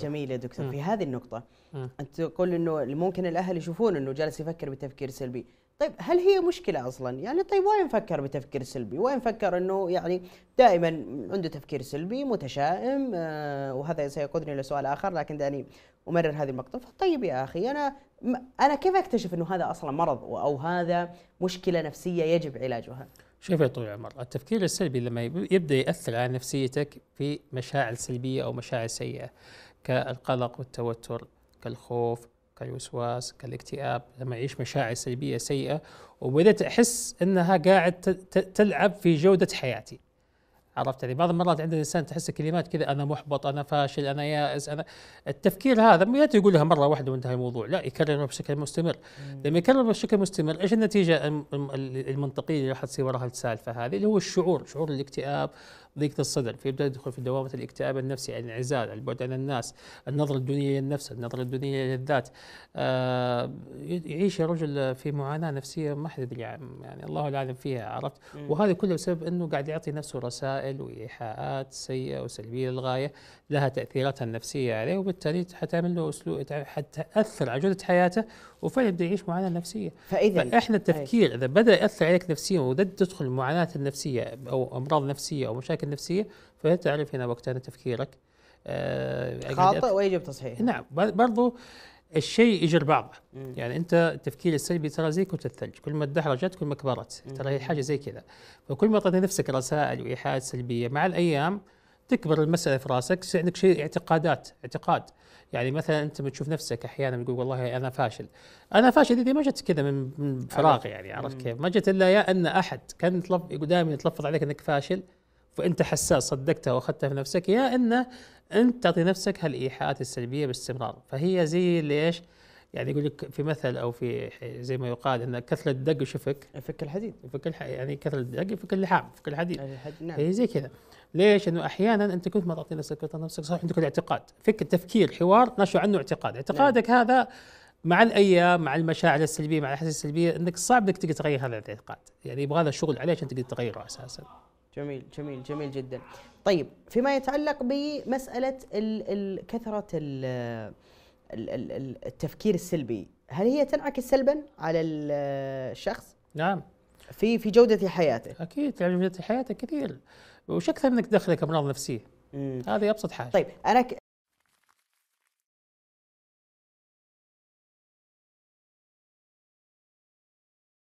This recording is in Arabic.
جميل يا دكتور. في هذه النقطة. أنت تقول إنه ممكن الأهل يشوفون إنه جالس يفكر بتفكير سلبي. طيب هل هي مشكلة أصلا؟ يعني طيب وين فكر بتفكير سلبي؟ وين فكر إنه يعني دائما عنده تفكير سلبي متشائم آه وهذا سيقودني إلى سؤال آخر لكن دعني أمرر هذه المقطع طيب يا أخي أنا أنا كيف أكتشف إنه هذا أصلا مرض أو هذا مشكلة نفسية يجب علاجها؟ شوف يا طويل العمر التفكير السلبي لما يب- يبدأ يأثر على نفسيتك في مشاعر سلبية أو مشاعر سيئة. كالقلق والتوتر كالخوف كالوسواس كالاكتئاب. لما يعيش مشاعر سلبية سيئة وبدأت أحس إنها قاعد تلعب في جودة حياتي. عرفت يعني بعض المرات عند الإنسان تحس كلمات كذا أنا محبط أنا فاشل أنا يائس أنا التفكير هذا ما يقولها مرة واحدة وانتهى الموضوع لا يكررها بشكل مستمر. لما يكرر بشكل مستمر إيش النتيجة الم- الم- المنطقية اللي راح تصير وراها السالفة هذه؟ اللي هو الشعور شعور الاكتئاب ضيق الصدر. فيبدا يدخل في دوامة الاكتئاب النفسي الانعزال البعد عن الناس النظرة الدونيه للنفس النظرة الدونيه للذات. آه يعيش الرجل في معاناة نفسية ما حد يدري عن- يعني الله اعلم فيها عرفت؟ وهذا كله بسبب إنه قاعد يعطي نفسه رسائل وإيحاءات سيئة وسلبية للغاية لها تأثيراتها النفسية عليه وبالتالي حتعمل له أسلوب حتأثر على جودة حياته وفعلا يبدأ يعيش معاناة نفسية. فإذا فإحنا التفكير إذا بدأ يأثر عليك نفسيا وبدأت تدخل المعاناه النفسية أو أمراض نفسية أو مشاكل نفسية فتعرف هنا وقتها تفكيرك آه خاطئ يأثر. ويجب تصحيحه. نعم برضو الشيء يجر بعضه. يعني أنت التفكير السلبي ترى زي كرة الثلج. كل ما تدحرجت كل ما كبرت. ترى هي حاجة زي كذا. فكل ما اعطيت نفسك رسائل وإيحاءات سلبية مع الأيام تكبر المسألة في راسك يصير عندك شيء اعتقادات اعتقاد. يعني مثلا أنت بتشوف نفسك أحيانا تقول والله أنا فاشل. أنا فاشل دي ما جت كذا من من فراغ يعني عرفت كيف؟ ما جت إلا يا أن أحد كان دائما يتلفظ عليك أنك فاشل فأنت حساس صدقتها وأخذتها في نفسك يا أن أنت تعطي نفسك هالإيحاءات السلبية باستمرار. فهي زي اللي إيش يعني يقول لك في مثل أو في زي ما يقال إن كثرة الدق يشفك فك الحديد. يفك الح... يعني كثرة الدق يفك اللحام يفك الحديد. نعم. هي زي كذا. ليش؟ إنه أحيانا أنت كنت ما تعطي نفسك نفسك صح عندك الاعتقاد. فك التفكير حوار نشأ عنه اعتقاد. اعتقادك هذا مع الأيام مع المشاعر السلبية مع الأحاسيس السلبية إنك صعب إنك تقدر تغير هذا الاعتقاد. يعني يبغى له شغل عليه عشان تقدر تغيره أساسا. جميل جميل جميل جدا. طيب فيما يتعلق ال ال ال ال- التفكير السلبي هل هي تنعكس سلبا على ال- الشخص؟ نعم. في في جودة حياته؟ أكيد تعرف حياتك كثير وش أكثر أنك تدخلك امراض نفسيه. هذه أبسط حاجة. طيب أنا ك-